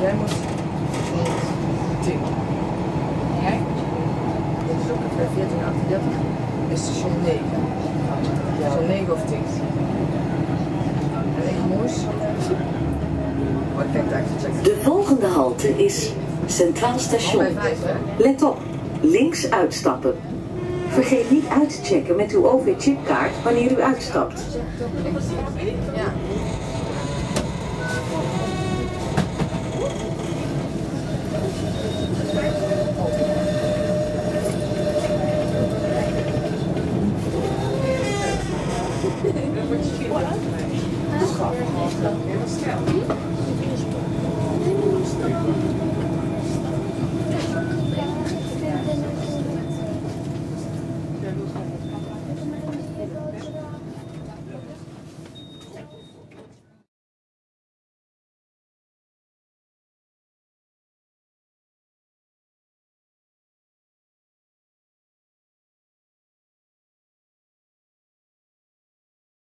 Jij moet 10. En jij? Dit is ook het 14, 38. Is station 9. Station 9 of 10. En ik moest. Oh. De volgende halte is Centraal Station. Bij 5, hè? Let op, links uitstappen. Vergeet niet uit te checken met uw OV-chipkaart wanneer u uitstapt. Ja. Huh?